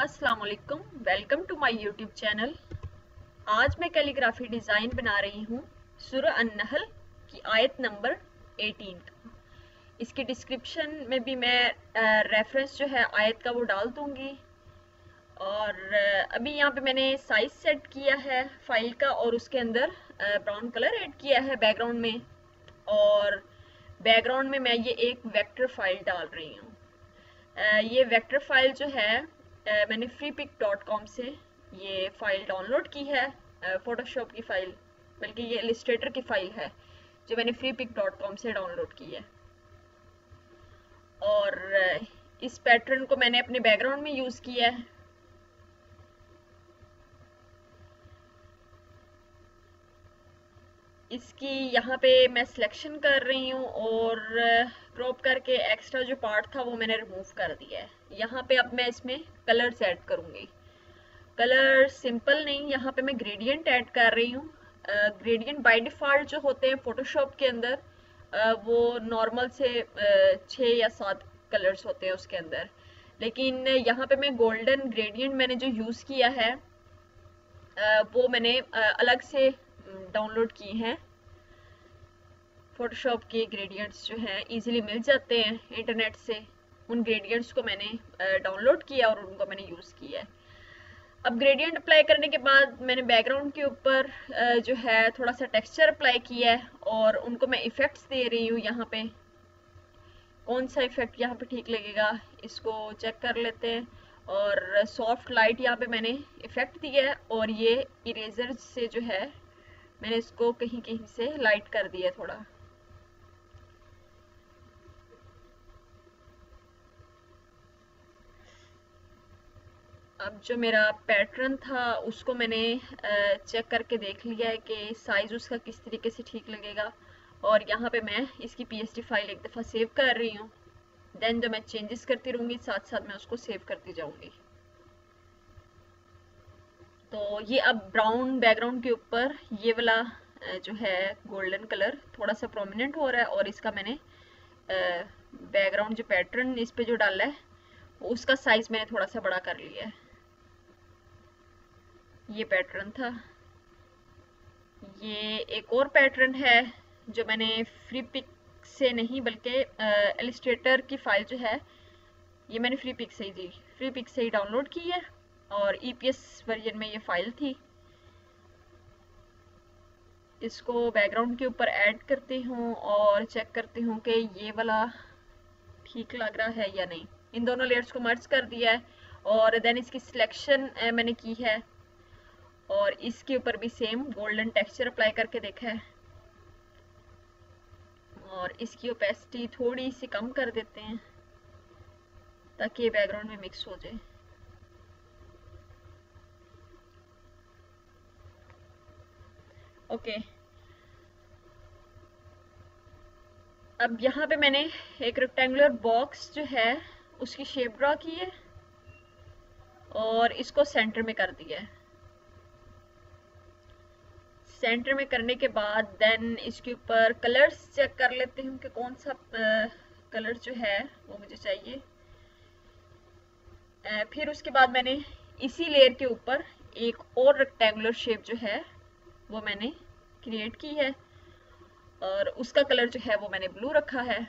अस्सलाम वालेकुम to my YouTube channel. आज मैं कैलीग्राफी डिज़ाइन बना रही हूँ सुर अनहल की आयत नंबर 18 का इसकी डिस्क्रिप्शन में भी मैं रेफरेंस जो है आयत का वो डाल दूँगी। और अभी यहाँ पे मैंने साइज़ सेट किया है फ़ाइल का और उसके अंदर ब्राउन कलर ऐड किया है बैकग्राउंड में। और बैकग्राउंड में मैं ये एक वेक्टर फ़ाइल डाल रही हूँ। ये वेक्टर फ़ाइल जो है मैंने फ्री पिक डॉट कॉम से ये फ़ाइल डाउनलोड की है फ़ोटोशॉप की फ़ाइल बल्कि ये एलिस्ट्रेटर की फ़ाइल है, जो मैंने फ्री पिक डॉट कॉम से डाउनलोड की है। और इस पैटर्न को मैंने अपने बैकग्राउंड में यूज़ किया है। इसकी यहाँ पे मैं सिलेक्शन कर रही हूँ और क्रॉप करके एक्स्ट्रा जो पार्ट था वो मैंने रिमूव कर दिया है। यहाँ पे अब मैं इसमें कलर्स ऐड करूँगी। कलर सिंपल नहीं यहाँ पे मैं ग्रेडियंट ऐड कर रही हूँ। ग्रेडियंट बाय डिफ़ॉल्ट जो होते हैं फ़ोटोशॉप के अंदर uh, वो नॉर्मल से छः या सात कलर्स होते हैं उसके अंदर। लेकिन यहाँ पे मैं गोल्डन ग्रेडियंट मैंने जो यूज़ किया है वो मैंने अलग से डाउनलोड की हैं। फोटोशॉप के ग्रेडियंट्स जो हैं इजीली मिल जाते हैं इंटरनेट से। उन ग्रेडियंट्स को मैंने डाउनलोड किया और उनको मैंने यूज़ किया है। अब ग्रेडियंट अप्लाई करने के बाद मैंने बैकग्राउंड के ऊपर जो है थोड़ा सा टेक्सचर अप्लाई किया है और उनको मैं इफ़ेक्ट्स दे रही हूँ यहाँ पे। कौन सा इफ़ेक्ट यहाँ पे ठीक लगेगा, इसको चेक कर लेते हैं और सॉफ्ट लाइट यहाँ पे मैंने इफ़ेक्ट दिया है और ये इरेजर से जो है, मैंने इसको कहीं कहीं से लाइट कर दिया थोड़ा। अब जो मेरा पैटर्न था, उसको मैंने चेक करके देख लिया है कि साइज़ उसका किस तरीके से ठीक लगेगा। और यहाँ पे मैं इसकी पीएसडी फ़ाइल एक दफ़ा सेव कर रही हूँ। देन जो मैं चेंजेस करती रहूँगी साथ साथ मैं उसको सेव करती जाऊँगी। तो ये अब ब्राउन बैकग्राउंड के ऊपर ये वाला जो है गोल्डन कलर थोड़ा सा प्रोमिनेंट हो रहा है और इसका मैंने बैकग्राउंड जो पैटर्न इस पर जो डाला है, उसका साइज़ मैंने थोड़ा सा बड़ा कर लिया है। ये पैटर्न था। ये एक और पैटर्न है जो मैंने फ्री पिक से नहीं बल्कि एलिस्ट्रेटर की फ़ाइल जो है, ये मैंने फ्री पिक से ही दी। फ्री पिक से ही डाउनलोड की है और ईपीएस e वर्जन में ये फ़ाइल थी। इसको बैकग्राउंड के ऊपर ऐड करती हूँ और चेक करती हूँ कि ये वाला ठीक लग रहा है या नहीं। इन दोनों लेयर्स को मर्ज कर दिया है और देन इसकी सिलेक्शन मैंने की है। और इसके ऊपर भी सेम गोल्डन टेक्सचर अप्लाई करके देखा है। और इसकी ओपेसिटी थोड़ी सी कम कर देते हैं, ताकि ये बैकग्राउंड में मिक्स हो जाए। ओके अब यहाँ पे मैंने एक रेक्टेंगुलर बॉक्स जो है, उसकी शेप ड्रॉ की है और इसको सेंटर में कर दिया है। सेंटर में करने के बाद देन इसके ऊपर कलर्स चेक कर लेते हैं कि कौन सा कलर जो है वो मुझे चाहिए। फिर उसके बाद मैंने इसी लेयर के ऊपर एक और रेक्टेंगुलर शेप जो है वो मैंने क्रिएट की है और उसका कलर जो है वो मैंने ब्लू रखा है।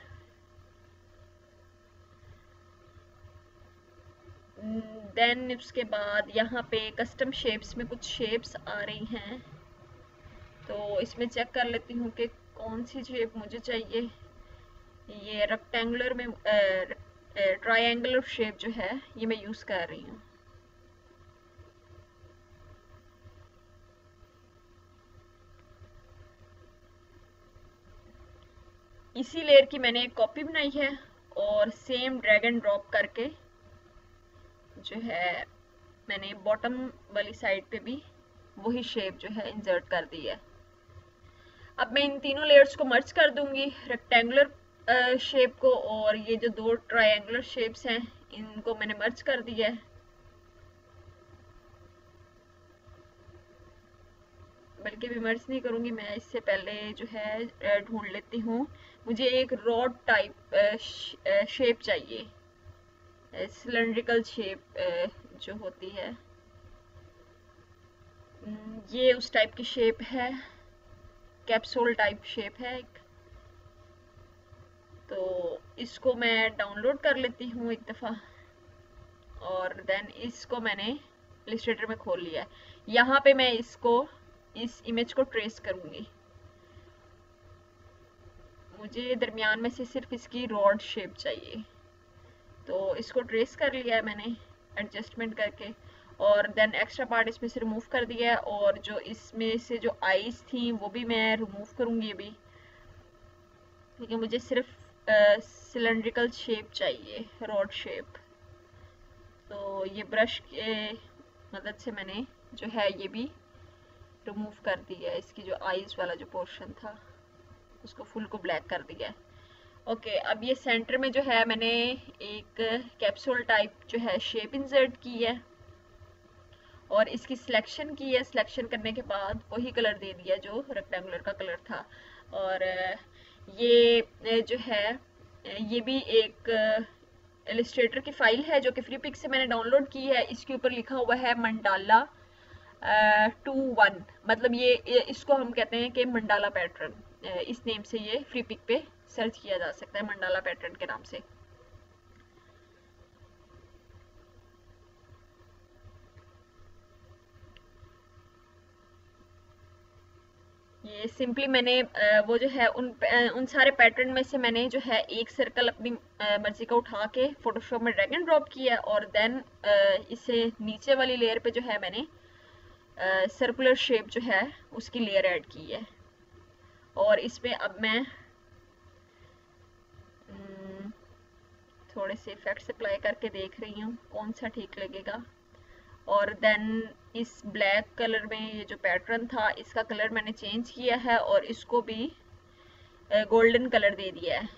देन उसके बाद यहाँ पे कस्टम शेप्स में कुछ शेप्स आ रही हैं। तो इसमें चेक कर लेती हूँ कि कौन सी शेप मुझे चाहिए। ये रेक्टेंगुलर में ट्रायंगुलर शेप जो है, ये मैं यूज़ कर रही हूँ। इसी लेयर की मैंने एक कॉपी बनाई है और सेम ड्रैग एंड ड्रॉप करके जो है, मैंने बॉटम वाली साइड पे भी वही शेप जो है इंसर्ट कर दी है। अब मैं इन तीनों लेयर्स को मर्ज कर दूँगी रेक्टेंगुलर शेप को और ये जो दो ट्रायंगुलर शेप्स हैं, इनको मैंने मर्ज कर दिया है। बल्कि भी मर्ज नहीं करूँगी, मैं इससे पहले जो है ढूंढ लेती हूँ। मुझे एक रॉड टाइप शेप चाहिए। सिलेंड्रिकल शेप जो होती है। ये उस टाइप की शेप है। कैप्सूल टाइप शेप है एक। तो इसको मैं डाउनलोड कर लेती हूँ एक दफ़ा। और देन इसको मैंने इलिस्ट्रेटर में खोल लिया है। यहाँ पे मैं इसको, इस इमेज को ट्रेस करूँगी। मुझे दरमियान में से सिर्फ़ इसकी रॉड शेप चाहिए। तो इसको ट्रेस कर लिया है मैंने एडजस्टमेंट करके। और देन एक्स्ट्रा पार्ट इसमें से रिमूव कर दिया है और जो इसमें से जो आईज थी, वो भी मैं रिमूव करूँगी अभी। क्योंकि मुझे सिर्फ़ सिलेंड्रिकल शेप चाहिए रॉड शेप तो ये ब्रश के मदद से मैंने जो है ये भी रिमूव कर दिया है। इसकी जो आइज़ वाला जो पोर्शन था, उसको फुल को ब्लैक कर दिया है। ओके अब ये सेंटर में जो है मैंने एक कैप्सूल टाइप जो है शेप इंसर्ट की है। और इसकी सिलेक्शन की है सिलेक्शन करने के बाद वही कलर दे दिया जो रेक्टेंगुलर का कलर था। और ये जो है ये भी एक एलिस्ट्रेटर की फ़ाइल है जो कि फ्री पिक से मैंने डाउनलोड की है। इसके ऊपर लिखा हुआ है मंडाला टू वन मतलब ये, इसको हम कहते हैं कि मंडाला पैटर्न इस नेम से ये फ्री पिक पे सर्च किया जा सकता है मंडाला पैटर्न के नाम से। ये सिंपली मैंने वो जो है उन उन सारे पैटर्न में से मैंने जो है एक सर्कल अपनी मर्ज़ी का उठा के फोटोशॉप में ड्रैग एंड ड्रॉप किया और देन इसे नीचे वाली लेयर पे जो है मैंने सर्कुलर शेप जो है उसकी लेयर ऐड की है। और इसमें अब मैं हम्म, थोड़े से इफेक्ट्स अप्लाई करके देख रही हूँ कौन सा ठीक लगेगा। और देन इस ब्लैक कलर में ये जो पैटर्न था, इसका कलर मैंने चेंज किया है और इसको भी गोल्डन कलर दे दिया है।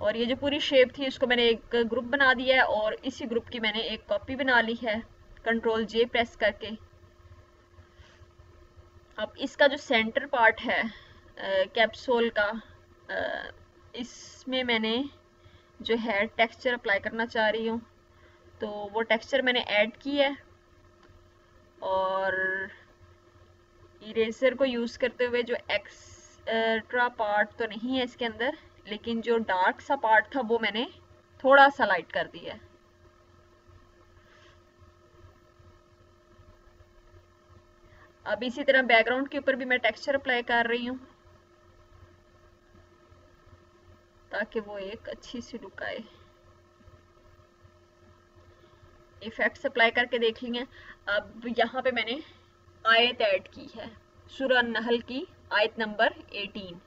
और ये जो पूरी शेप थी इसको मैंने एक ग्रुप बना दिया है और इसी ग्रुप की मैंने एक कॉपी बना ली है। कंट्रोल जे प्रेस करके। अब इसका जो सेंटर पार्ट है कैप्सूल का इसमें मैंने जो है टेक्सचर अप्लाई करना चाह रही हूँ। तो वो टेक्सचर मैंने ऐड की है और इरेजर को यूज़ करते हुए जो एक्स्ट्रा पार्ट तो नहीं है इसके अंदर, लेकिन जो डार्क सा पार्ट था वो मैंने थोड़ा सा लाइट कर दिया है। अब इसी तरह बैकग्राउंड के ऊपर भी मैं टेक्सचर अप्लाई कर रही हूँ, ताकि वो एक अच्छी सी लुक आए। इफेक्ट्स अप्लाई करके देख अब यहाँ पे मैंने आयत ऐड की है। सुरन नहल की आयत नंबर 18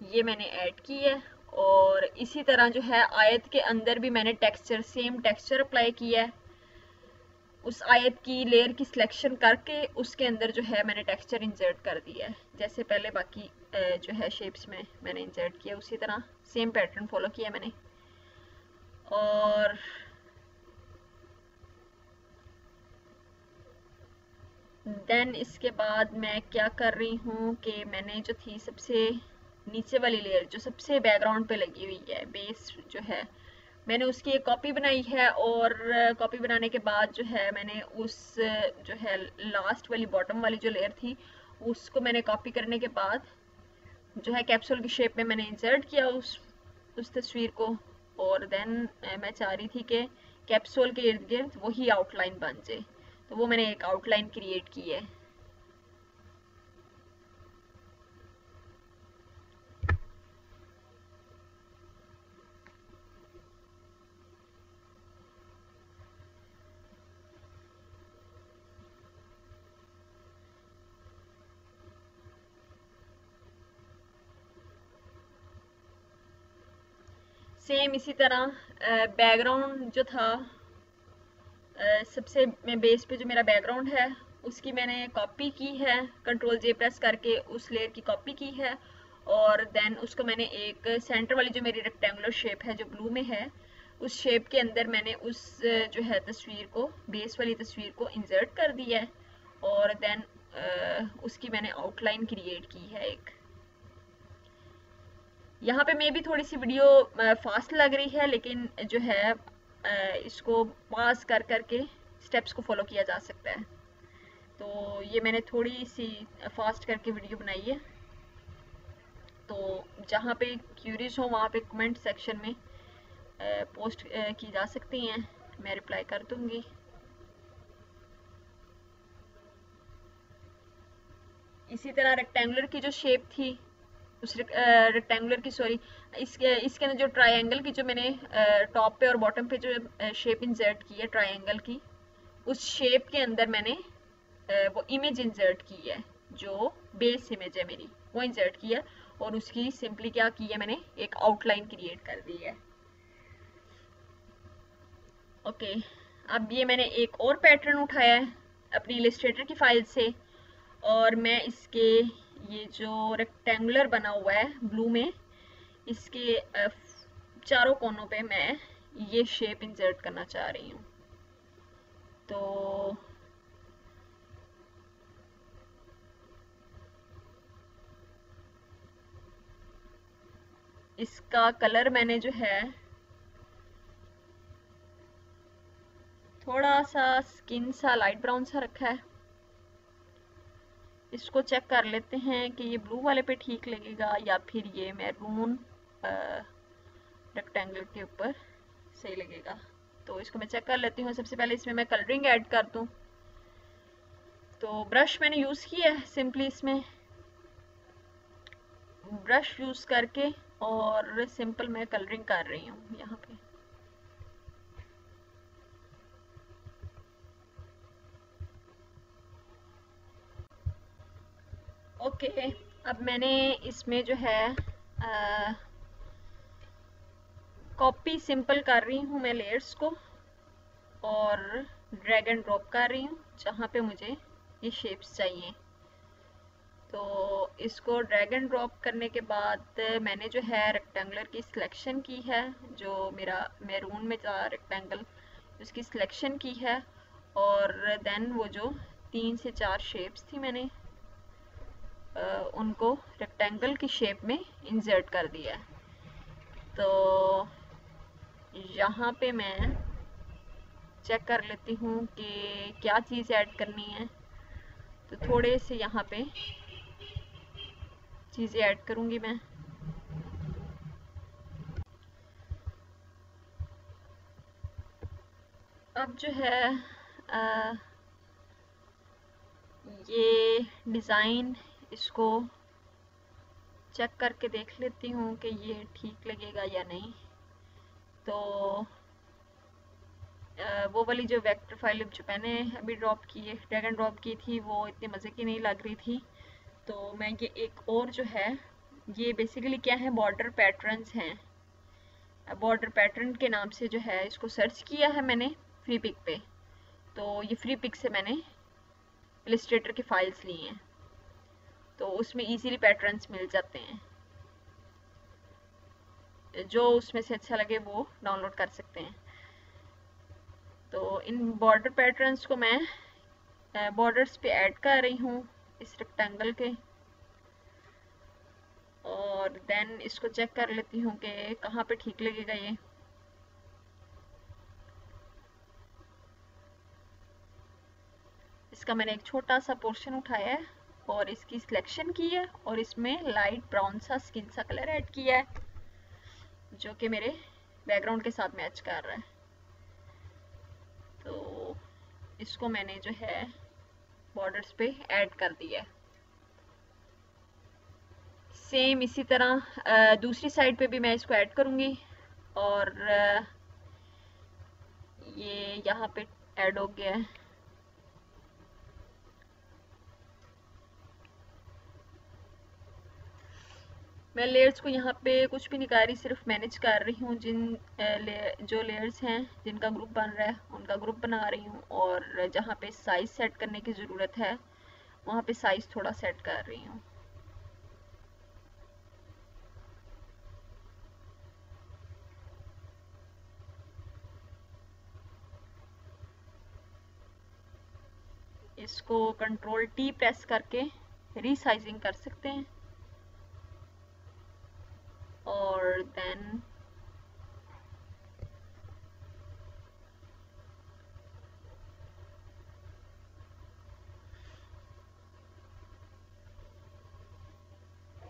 ये मैंने ऐड की है और इसी तरह जो है आयत के अंदर भी मैंने टेक्सचर सेम टेक्सचर अप्लाई किया है। उस आयत की लेयर की सिलेक्शन करके उसके अंदर जो है मैंने टेक्सचर इंसर्ट कर दिया है। जैसे पहले बाकी जो है शेप्स में मैंने इंसर्ट किया, उसी तरह सेम पैटर्न फॉलो किया मैंने। और देन इसके बाद मैं क्या कर रही हूँ कि मैंने जो थी सबसे नीचे वाली लेयर जो सबसे बैकग्राउंड पे लगी हुई है बेस जो है, मैंने उसकी एक कॉपी बनाई है और कॉपी बनाने के बाद जो है मैंने उस जो है लास्ट वाली बॉटम वाली जो लेयर थी, उसको मैंने कॉपी करने के बाद जो है कैप्सूल की शेप में मैंने इंसर्ट किया उस उस तस्वीर को और देन मैं चाह रही थी कि कैप्सूल के इर्द गिर्द वही आउटलाइन बन जाए। तो वो मैंने एक आउटलाइन क्रिएट की है। सेम इसी तरह बैकग्राउंड जो था सबसे बेस पे जो मेरा बैकग्राउंड है, उसकी मैंने कॉपी की है कंट्रोल जे प्रेस करके उस लेयर की कॉपी की है और देन उसको मैंने एक सेंटर वाली जो मेरी रेक्टेंगुलर शेप है, जो ब्लू में है, उस शेप के अंदर मैंने उस जो है तस्वीर को बेस वाली तस्वीर को इंसर्ट कर दिया है और देन उसकी मैंने आउटलाइन क्रिएट की है एक। यहाँ पे मे भी थोड़ी सी वीडियो फास्ट लग रही है, लेकिन जो है इसको पास कर करके स्टेप्स को फॉलो किया जा सकता है। तो ये मैंने थोड़ी सी फास्ट करके वीडियो बनाई है। तो जहाँ पे क्यूरीज हो, वहाँ पे कमेंट सेक्शन में पोस्ट की जा सकती हैं। मैं रिप्लाई कर दूँगी। इसी तरह रेक्टेंगुलर की जो शेप थी उस रेक्टेंगुलर की सॉरी इसके इसके अंदर जो ट्रायंगल की जो मैंने टॉप पे और बॉटम पे जो शेप इंसर्ट की है ट्रायंगल की, उस शेप के अंदर मैंने वो इमेज इंसर्ट की है, जो बेस इमेज है मेरी, वो इंसर्ट की है और उसकी सिंपली क्या की है मैंने, एक आउटलाइन क्रिएट कर दी है। ओके अब ये मैंने एक और पैटर्न उठाया है, अपनी इलिस्ट्रेटर की फ़ाइल से और मैं इसके ये जो रेक्टेंगुलर बना हुआ है ब्लू में, इसके चारों कोनों पे मैं ये शेप इंसर्ट करना चाह रही हूँ। तो इसका कलर मैंने जो है, थोड़ा सा स्किन सा लाइट ब्राउन सा रखा है। इसको चेक कर लेते हैं कि ये ब्लू वाले पे ठीक लगेगा या फिर ये मैरून रेक्टेंगल के ऊपर सही लगेगा। तो इसको मैं चेक कर लेती हूँ। सबसे पहले इसमें मैं कलरिंग ऐड कर दूँ। तो ब्रश मैंने यूज़ किया है सिंपली इसमें ब्रश यूज़ करके और सिंपल मैं कलरिंग कर रही हूँ यहाँ पे। ओके, अब मैंने इसमें जो है कॉपी सिंपल कर रही हूँ मैं लेयर्स को और ड्रैग एंड ड्रॉप कर रही हूँ, जहाँ पे मुझे ये शेप्स चाहिए। तो इसको ड्रैग एंड ड्रॉप करने के बाद मैंने जो है रेक्टेंगुलर की सिलेक्शन की है, जो मेरा मैरून में था रेक्टेंगल उसकी सिलेक्शन की है और देन वो जो तीन से चार शेप्स थी मैंने उनको रेक्टेंगल की शेप में इंसर्ट कर दिया है। तो यहाँ पे मैं चेक कर लेती हूँ कि क्या चीज़ ऐड करनी है। तो थोड़े से यहाँ पे चीज़ें ऐड करूँगी मैं। अब जो है आ, ये डिज़ाइन इसको चेक करके देख लेती हूँ कि ये ठीक लगेगा या नहीं। तो वो वाली जो वेक्टर फ़ाइल जो मैंने अभी ड्रॉप की है ड्रैग एंड ड्रॉप की थी, वो इतने मज़े की नहीं लग रही थी। तो मैं ये एक और जो है, ये बेसिकली क्या है बॉर्डर पैटर्न्स हैं। बॉर्डर पैटर्न के नाम से जो है, इसको सर्च किया है मैंने फ्री पिक पे। तो ये फ्री पिक से मैंने इलिस्ट्रेटर की फाइल्स ली हैं। तो उसमें इजीली पैटर्न्स मिल जाते हैं। जो उसमें से अच्छा लगे वो डाउनलोड कर सकते हैं। तो इन बॉर्डर पैटर्न्स को मैं बॉर्डर्स पे ऐड कर रही हूँ इस रेक्टेंगल के। और देन इसको चेक कर लेती हूँ कि कहाँ पे ठीक लगेगा ये। इसका मैंने एक छोटा सा पोर्शन उठाया है। और इसकी सिलेक्शन की है और इसमें लाइट ब्राउन सा स्किन सा कलर ऐड किया है, जो कि मेरे बैकग्राउंड के साथ मैच कर रहा है। तो इसको मैंने जो है बॉर्डर्स पे ऐड कर दिया है। सेम इसी तरह दूसरी साइड पे भी मैं इसको ऐड करूँगी और ये यहाँ पे ऐड हो गया है। मैं लेयर्स को यहाँ पे कुछ भी नहीं कर रही सिर्फ़ मैनेज कर रही हूँ जिन ले, जो लेयर्स हैं जिनका ग्रुप बन रहा है उनका ग्रुप बना रही हूँ और जहाँ पे साइज़ सेट करने की ज़रूरत है वहाँ पे साइज़ थोड़ा सेट कर रही हूँ। इसको कंट्रोल टी प्रेस करके रीसाइजिंग कर सकते हैं। or then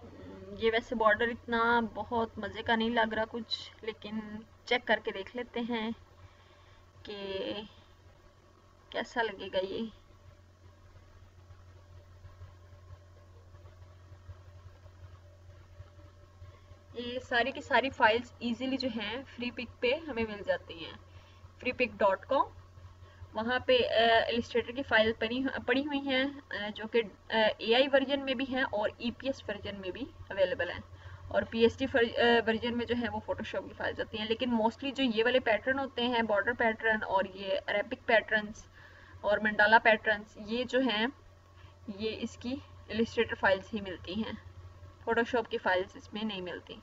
hmm, ये वैसे बॉर्डर इतना बहुत मज़े का नहीं लग रहा कुछ, लेकिन चेक करके देख लेते हैं कि कैसा लगेगा ये। ये सारी की सारी फाइल्स इजीली जो हैं फ्री पिक पे हमें मिल जाती हैं। फ्री पिक डॉट कॉम वहाँ पे एलिस्ट्रेटर की फ़ाइल पड़ी पड़ी हुई हैं जो कि एआई वर्जन में भी हैं और ईपीएस वर्जन में भी अवेलेबल हैं। और पीएसटी वर्जन में जो है वो फोटोशॉप की फाइल्स होती हैं। लेकिन मोस्टली जो ये वाले पैटर्न होते हैं बॉर्डर पैटर्न और ये अरेबिक पैटर्न्स और मंडाला पैटर्न्स ये जो हैं, ये इसकी एलिस्ट्रेटर फाइल्स ही मिलती हैं। फोटोशॉप की फाइल्स इसमें नहीं मिलती।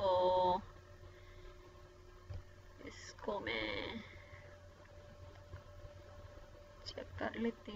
तो इसको मैं चेक कर लेती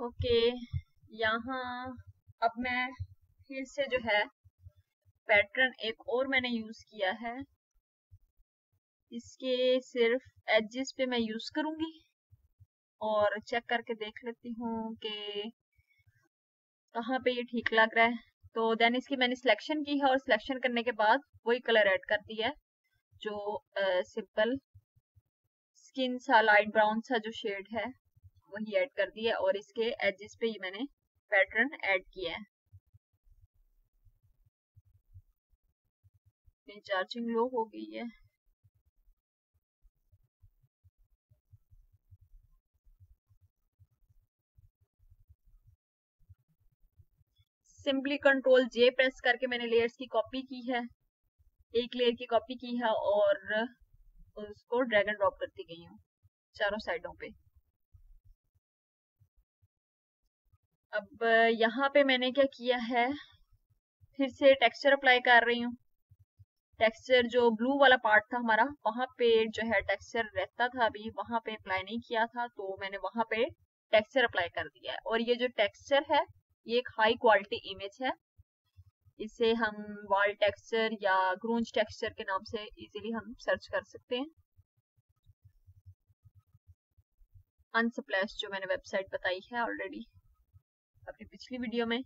ओके, यहाँ, अब मैं फिर से जो है पैटर्न एक और मैंने यूज़ किया है। इसके सिर्फ़ एजेस पे मैं यूज़ करूँगी और चेक करके देख लेती हूँ कि कहाँ पे ये ठीक लग रहा है। तो देन इसकी मैंने सिलेक्शन की है और सिलेक्शन करने के बाद वही कलर ऐड कर दिया है, जो सिंपल स्किन सा लाइट ब्राउन सा जो शेड है। वही ऐड कर दिया और इसके एजेस पे मैंने पैटर्न ऐड किया है। चार्जिंग लो हो गई है। सिंपली कंट्रोल जे प्रेस करके मैंने लेयर्स की कॉपी की है। एक लेयर की कॉपी की है और उसको ड्रैग एंड ड्रॉप करती गई हूँ चारों साइडों पे। अब, यहाँ पे मैंने क्या किया है? फिर से टेक्सचर अप्लाई कर रही हूँ। टेक्सचर जो ब्लू वाला पार्ट था हमारा, वहाँ पे जो है टेक्सचर रहता था अभी, वहाँ पे अप्लाई नहीं किया था तो मैंने वहाँ पे टेक्सचर अप्लाई कर दिया है। और ये जो टेक्सचर है, ये एक हाई क्वालिटी इमेज है। इसे हम वॉल टेक्सचर या ग्रूंज टेक्सचर के नाम से इजीली हम सर्च कर सकते हैं। अनसप्लैश जो मैंने वेबसाइट बताई है ऑलरेडी अपनी पिछली वीडियो में।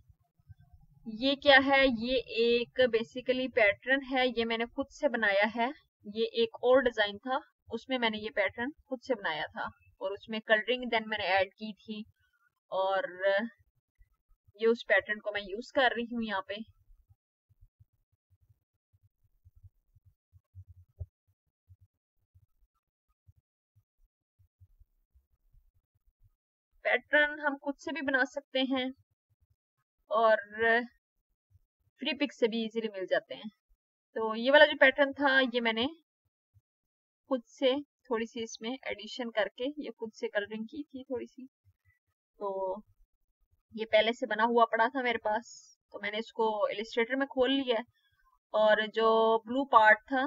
ये क्या है? ये एक बेसिकली पैटर्न है। ये मैंने खुद से बनाया है। ये एक और डिज़ाइन था। उसमें मैंने ये पैटर्न खुद से बनाया था। और उसमें कलरिंग देन मैंने ऐड की थी। और ये उस पैटर्न को मैं यूज़ कर रही हूँ यहाँ पे। पैटर्न हम खुद से भी बना सकते हैं और फ्री पिक से भी इजीली मिल जाते हैं। तो ये वाला जो पैटर्न था, ये मैंने खुद से थोड़ी सी इसमें एडिशन करके, ये खुद से कलरिंग की थी थोड़ी सी। तो ये पहले से बना हुआ पड़ा था मेरे पास तो मैंने इसको इलिस्ट्रेटर में खोल लिया और जो ब्लू पार्ट था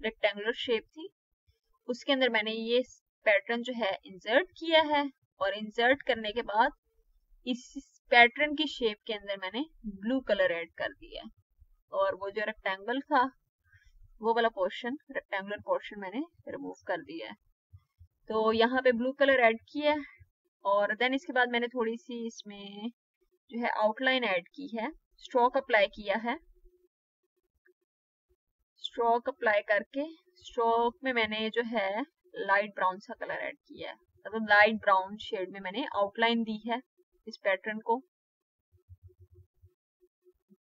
रेक्टेंगुलर शेप थी, उसके अंदर मैंने ये पैटर्न जो है इंसर्ट किया है। और इंसर्ट करने के बाद इस पैटर्न की शेप के अंदर मैंने ब्लू कलर ऐड कर दिया और वो जो रेक्टेंगल था, वो वाला पोर्शन रेक्टेंगुलर पोर्शन मैंने रिमूव कर दिया है। तो यहाँ पे ब्लू कलर ऐड किया और देन इसके बाद मैंने थोड़ी सी इसमें जो है आउटलाइन ऐड की है। स्ट्रोक अप्लाई किया है। स्ट्रोक अप्लाई करके स्ट्रोक में मैंने जो है लाइट ब्राउन सा कलर ऐड किया है। मतलब लाइट ब्राउन शेड में मैंने आउटलाइन दी है इस पैटर्न को।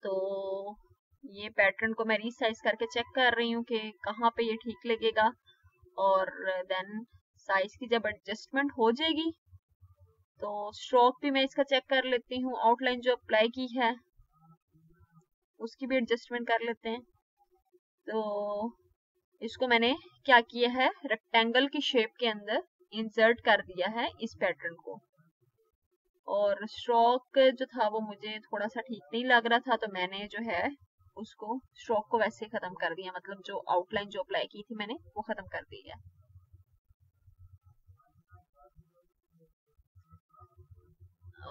तो ये पैटर्न को मैं रीसाइज करके चेक कर रही हूँ कि कहाँ पे ये ठीक लगेगा और देन साइज़ की जब एडजस्टमेंट हो जाएगी तो स्ट्रोक भी मैं इसका चेक कर लेती हूँ। आउटलाइन जो अप्लाई की है, उसकी भी एडजस्टमेंट कर लेते हैं। तो इसको मैंने क्या किया है? रेक्टेंगल की शेप के अंदर इंसर्ट कर दिया है इस पैटर्न को। और स्ट्रोक जो था वो मुझे थोड़ा सा ठीक नहीं लग रहा था तो मैंने जो है उसको स्ट्रोक को वैसे खत्म कर दिया। मतलब जो आउटलाइन जो अप्लाई की थी मैंने वो खत्म कर दी है।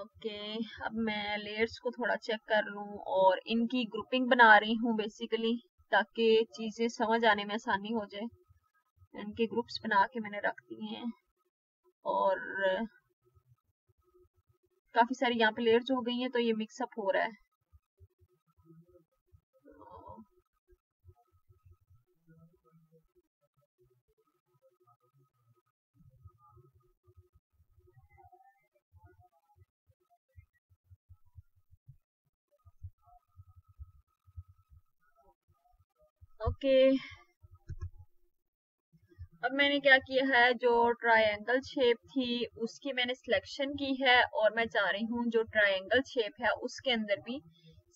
ओके okay, अब मैं लेयर्स को थोड़ा चेक कर लूँ और इनकी ग्रुपिंग बना रही हूँ बेसिकली ताकि चीज़ें समझ आने में आसानी हो जाए। इनके ग्रुप्स बना के मैंने रख दिए हैं। और काफ़ी सारी यहाँ पे लेयर्स हो गई हैं तो ये मिक्सअप हो रहा है। ओके अब मैंने क्या किया है, जो ट्रायंगल शेप थी, उसकी मैंने सिलेक्शन की है और मैं चाह रही हूँ जो ट्रायंगल शेप है, उसके अंदर भी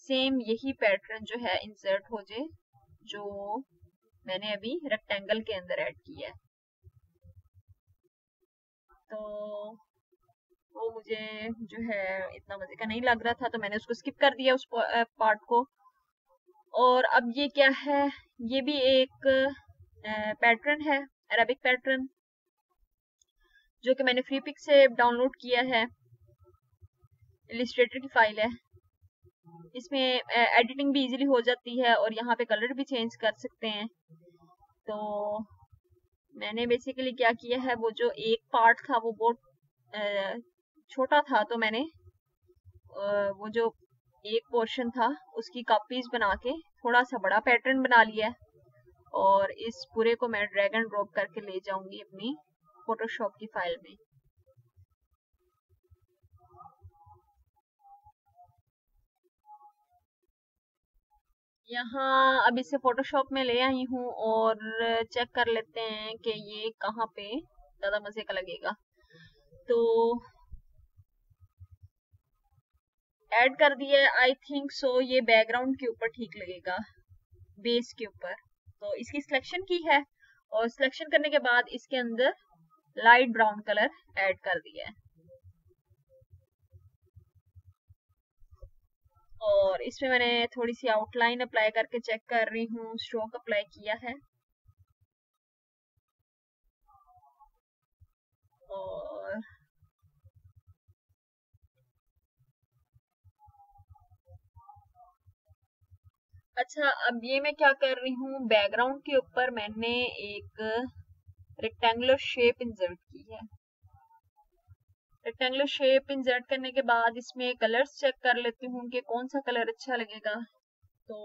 सेम यही पैटर्न जो है इंसर्ट हो जाए, जो मैंने अभी रेक्टेंगल के अंदर ऐड किया है। तो वो मुझे जो है इतना मज़े का नहीं लग रहा था तो मैंने उसको स्किप कर दिया उस पार्ट को। और अब ये क्या है, ये भी एक पैटर्न है। अरेबिक पैटर्न जो कि मैंने फ्री पिक से डाउनलोड किया है। इलिस्ट्रेटर की फ़ाइल है। इसमें एडिटिंग भी इजीली हो जाती है और यहाँ पे कलर भी चेंज कर सकते हैं। तो मैंने बेसिकली क्या किया है, वो जो एक पार्ट था, वो बहुत छोटा था तो मैंने वो जो एक पोर्शन था, उसकी कॉपीज बना के थोड़ा सा बड़ा पैटर्न बना लिया है। और इस पूरे को मैं ड्रैग एंड ड्रॉप करके ले जाऊँगी अपनी फोटोशॉप की फ़ाइल में। यहाँ अब इसे फोटोशॉप में ले आई हूँ और चेक कर लेते हैं कि ये कहाँ पे ज़्यादा मज़े का लगेगा। तो ऐड कर दिया आई थिंक सो ये बैकग्राउंड के ऊपर ठीक लगेगा बेस के ऊपर। तो इसकी सिलेक्शन की है और सिलेक्शन करने के बाद इसके अंदर लाइट ब्राउन कलर ऐड कर दिया है। और इसमें मैंने थोड़ी सी आउटलाइन अप्लाई करके चेक कर रही हूँ स्ट्रोक अप्लाई किया है। और अच्छा अब ये मैं क्या कर रही हूँ? बैकग्राउंड के ऊपर मैंने एक रेक्टेंगुलर शेप इंसर्ट की है। रेक्टेंगुलर शेप इंसर्ट करने के बाद इसमें कलर्स चेक कर लेती हूँ कि कौन सा कलर अच्छा लगेगा। तो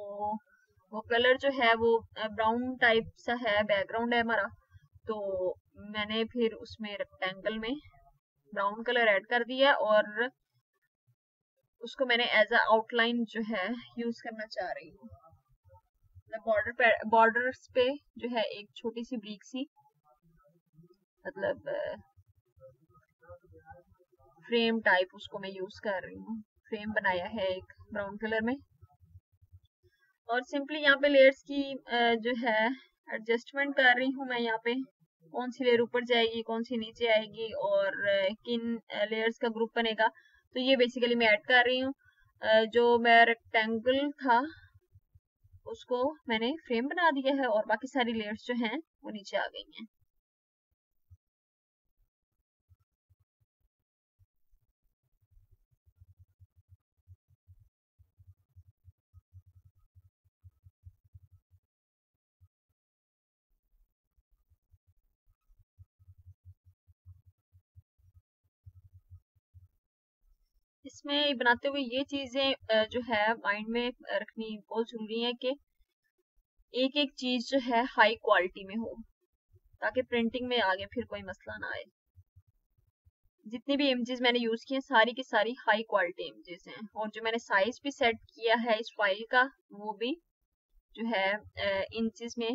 वो कलर जो है वो ब्राउन टाइप सा है बैकग्राउंड है हमारा। तो मैंने फिर उसमें रेक्टेंगल में ब्राउन कलर ऐड कर दिया और उसको मैंने एज अ आउटलाइन जो है यूज़ करना चाह रही हूँ। बॉर्डर बॉर्डर्स पे जो है एक छोटी सी ब्रीक सी मतलब फ्रेम टाइप उसको मैं यूज़ कर रही हूँ। फ्रेम बनाया है एक ब्राउन कलर में। और सिंपली यहाँ पे लेयर्स की जो है एडजस्टमेंट कर रही हूँ मैं यहाँ पे। कौन सी लेयर ऊपर जाएगी, कौन सी नीचे आएगी और किन लेयर्स का ग्रुप बनेगा। तो ये बेसिकली मैं ऐड कर रही हूँ। जो मैं रेक्टेंगल था उसको मैंने फ्रेम बना दिया है और बाकी सारी लेयर्स जो हैं वो नीचे आ गई हैं। इसमें बनाते हुए ये चीज़ें जो है माइंड में रखनी बहुत ज़रूरी है कि एक एक चीज़ जो है हाई क्वालिटी में हो, ताकि प्रिंटिंग में आगे फिर कोई मसला ना आए। जितनी भी इमेजेस मैंने यूज़ की हैं, सारी की सारी हाई क्वालिटी इमेजेस हैं, और जो मैंने साइज़ भी सेट किया है इस फ़ाइल का, वो भी जो है इंचेस में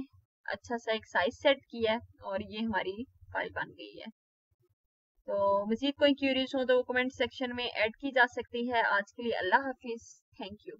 अच्छा सा एक साइज़ सेट किया है, और ये हमारी फ़ाइल बन गई है। तो मजीद कोई क्यूरीज हो तो वो कमेंट सेक्शन में ऐड की जा सकती है। आज के लिए अल्लाह हाफिज। Thank you